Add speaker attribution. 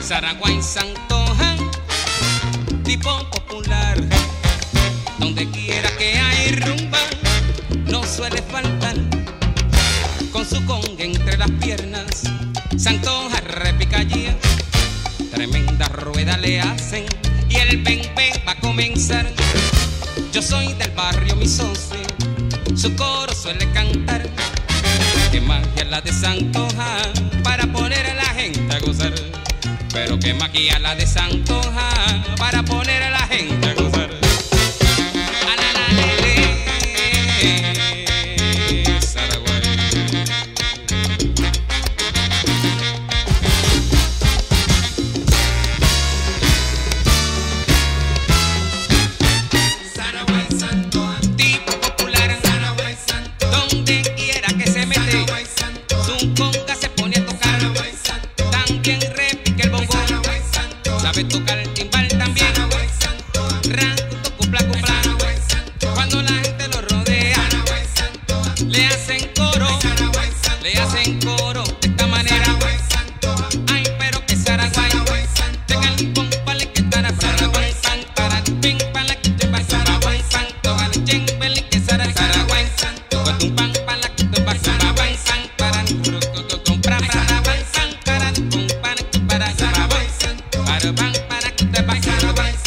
Speaker 1: Saragua y Santoja, tipo popular. Donde quiera que hay rumba, no suele faltar. Con su conga entre las piernas, Santoja repica allí. Tremenda rueda le hacen y el ven va a comenzar. Yo soy del barrio mi socio, su coro suele cantar. Que magia la de Santoja para poner a la gente a gozar. Pero que magia la de Santoja the bike and.